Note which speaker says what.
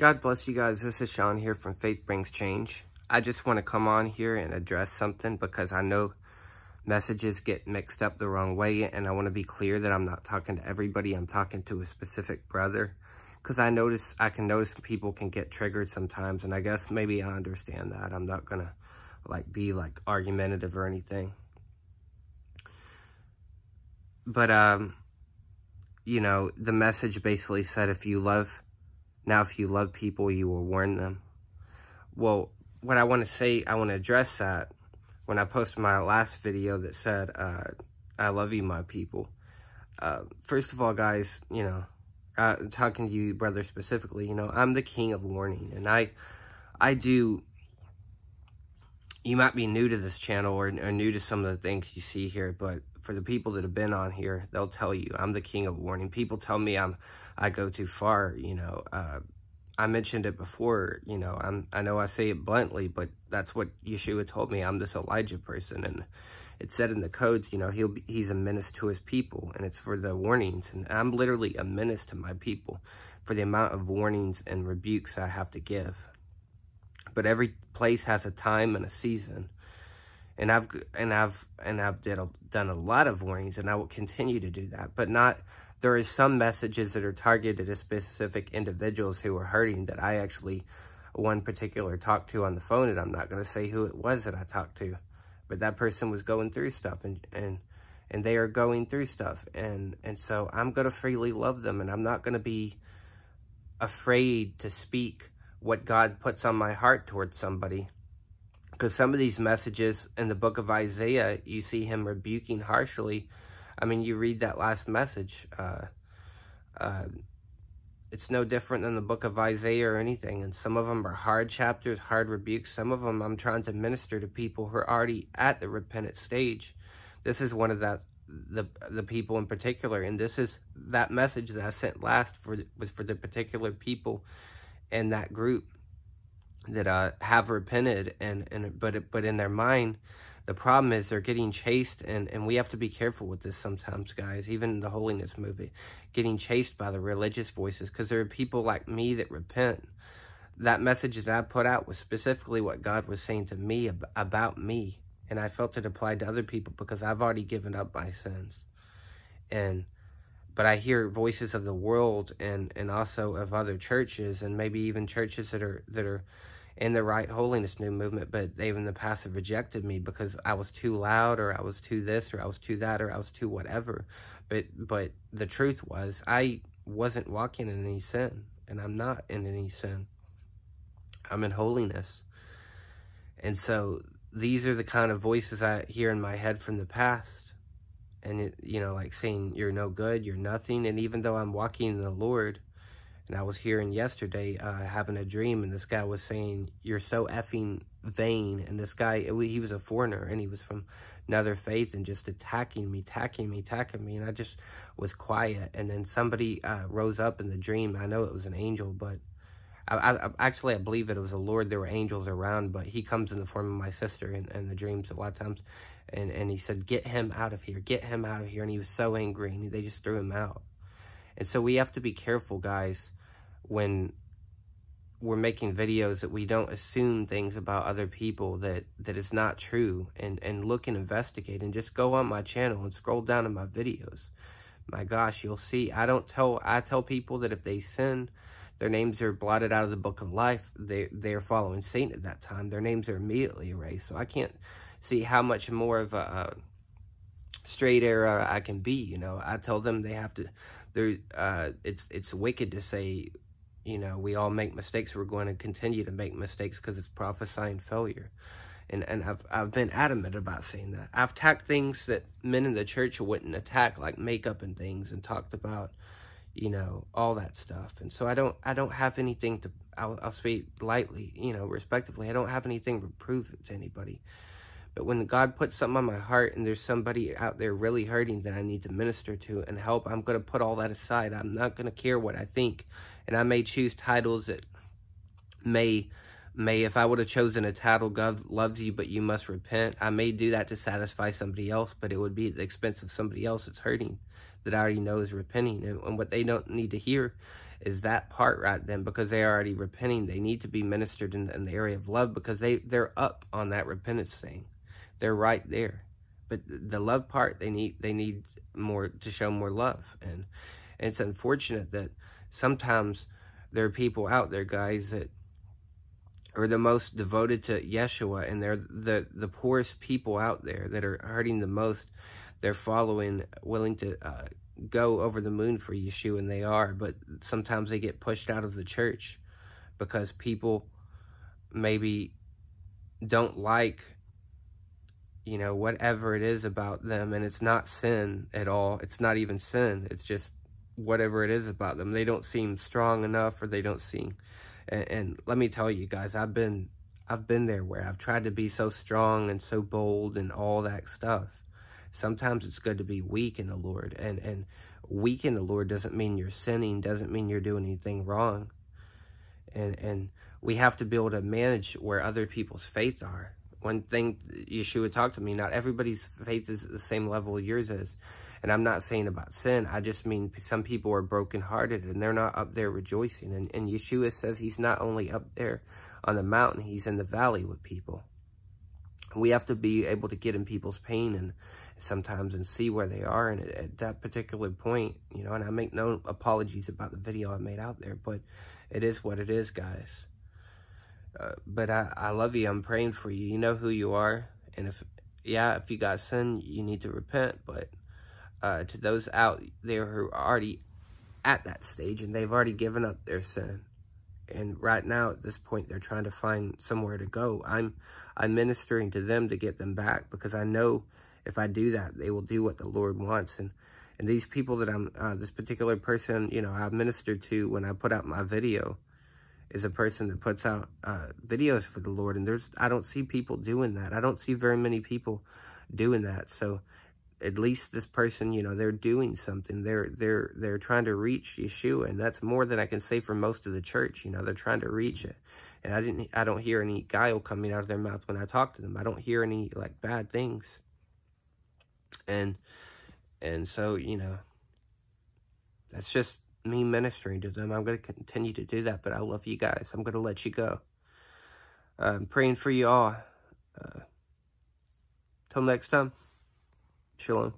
Speaker 1: God bless you guys. This is Sean here from Faith Brings Change. I just want to come on here and address something because I know messages get mixed up the wrong way and I want to be clear that I'm not talking to everybody. I'm talking to a specific brother because I notice, I can notice people can get triggered sometimes and I guess maybe I understand that. I'm not going to like be like argumentative or anything. But, um, you know, the message basically said if you love now, if you love people, you will warn them. Well, what I want to say, I want to address that when I posted my last video that said, uh, I love you, my people. Uh, first of all, guys, you know, uh, talking to you, brother, specifically, you know, I'm the king of warning. And I, I do, you might be new to this channel or, or new to some of the things you see here, but for the people that have been on here, they'll tell you I'm the king of warning. People tell me I'm I go too far, you know. Uh, I mentioned it before, you know, I'm, I know I say it bluntly, but that's what Yeshua told me. I'm this Elijah person. And it said in the codes, you know, he'll be, he's a menace to his people and it's for the warnings. And I'm literally a menace to my people for the amount of warnings and rebukes I have to give. But every place has a time and a season. And I've, and I've, and I've did a, done a lot of warnings and I will continue to do that, but not there is some messages that are targeted at specific individuals who are hurting that I actually, one particular talked to on the phone, and I'm not going to say who it was that I talked to, but that person was going through stuff, and, and, and they are going through stuff, and, and so I'm going to freely love them, and I'm not going to be afraid to speak what God puts on my heart towards somebody, because some of these messages in the book of Isaiah, you see him rebuking harshly, I mean, you read that last message. Uh, uh, it's no different than the book of Isaiah or anything. And some of them are hard chapters, hard rebukes. Some of them I'm trying to minister to people who are already at the repentant stage. This is one of that the the people in particular, and this is that message that I sent last for was for the particular people in that group that uh, have repented and and but but in their mind the problem is they're getting chased, and, and we have to be careful with this sometimes, guys, even the holiness movie, getting chased by the religious voices, because there are people like me that repent. That message that I put out was specifically what God was saying to me ab about me, and I felt it applied to other people because I've already given up my sins. And but I hear voices of the world and and also of other churches and maybe even churches that are that are in the right holiness new movement, but they've in the past have rejected me because I was too loud or I was too this or I was too that or I was too whatever. But but the truth was I wasn't walking in any sin and I'm not in any sin. I'm in holiness. And so these are the kind of voices I hear in my head from the past. And, it, you know, like saying, you're no good, you're nothing. And even though I'm walking in the Lord, and I was hearing yesterday, uh, having a dream, and this guy was saying, you're so effing vain. And this guy, he was a foreigner, and he was from another faith, and just attacking me, attacking me, attacking me. And I just was quiet. And then somebody uh, rose up in the dream. I know it was an angel, but I, I, actually, I believe that it was a Lord. There were angels around, but he comes in the form of my sister in, in the dreams a lot of times. And, and he said, get him out of here, get him out of here. And he was so angry, and they just threw him out. And so we have to be careful, guys, when we're making videos that we don't assume things about other people that that is not true and and look and investigate and just go on my channel and scroll down to my videos. My gosh you'll see i don't tell i tell people that if they sin their names are blotted out of the book of life. They they're following satan at that time. Their names are immediately erased. So i can't see how much more of a, a straight arrow i can be you know. I tell them they have to there uh it's it's wicked to say you know, we all make mistakes. We're going to continue to make mistakes because it's prophesying failure. And, and I've, I've been adamant about saying that. I've attacked things that men in the church wouldn't attack, like makeup and things, and talked about, you know, all that stuff. And so I don't, I don't have anything to, I'll, I'll speak lightly, you know, respectively. I don't have anything to prove to anybody. But when God puts something on my heart and there's somebody out there really hurting that I need to minister to and help, I'm going to put all that aside. I'm not going to care what I think and I may choose titles that may, may if I would have chosen a title, God loves you, but you must repent, I may do that to satisfy somebody else, but it would be at the expense of somebody else that's hurting, that I already know is repenting. And, and what they don't need to hear is that part right then because they're already repenting. They need to be ministered in, in the area of love because they, they're up on that repentance thing. They're right there. But the love part, they need they need more to show more love. And, and it's unfortunate that sometimes there are people out there, guys, that are the most devoted to Yeshua and they're the, the poorest people out there that are hurting the most. They're following, willing to uh, go over the moon for Yeshua, and they are, but sometimes they get pushed out of the church because people maybe don't like, you know, whatever it is about them, and it's not sin at all. It's not even sin. It's just whatever it is about them. They don't seem strong enough, or they don't seem, and, and let me tell you guys, I've been, I've been there where I've tried to be so strong and so bold and all that stuff sometimes it's good to be weak in the Lord. And, and weak in the Lord doesn't mean you're sinning, doesn't mean you're doing anything wrong. And, and we have to be able to manage where other people's faiths are. One thing Yeshua talked to me, not everybody's faith is at the same level yours is. And I'm not saying about sin. I just mean some people are brokenhearted and they're not up there rejoicing. And, and Yeshua says he's not only up there on the mountain, he's in the valley with people. We have to be able to get in people's pain and sometimes and see where they are. And at, at, that particular point, you know, and I make no apologies about the video I made out there, but it is what it is, guys. Uh, but I, I love you. I'm praying for you. You know who you are. And if, yeah, if you got sin, you need to repent. But uh, to those out there who are already at that stage and they've already given up their sin, and right now at this point they're trying to find somewhere to go. I'm I'm ministering to them to get them back because I know if I do that, they will do what the Lord wants. And and these people that I'm, uh, this particular person, you know, I ministered to when I put out my video, is a person that puts out uh, videos for the Lord. And there's, I don't see people doing that. I don't see very many people doing that. So at least this person, you know, they're doing something. They're they're they're trying to reach Yeshua, and that's more than I can say for most of the church. You know, they're trying to reach it, and I didn't. I don't hear any guile coming out of their mouth when I talk to them. I don't hear any like bad things. And, and so, you know, that's just me ministering to them. I'm going to continue to do that, but I love you guys. I'm going to let you go. I'm praying for you all. Uh, till next time, shalom.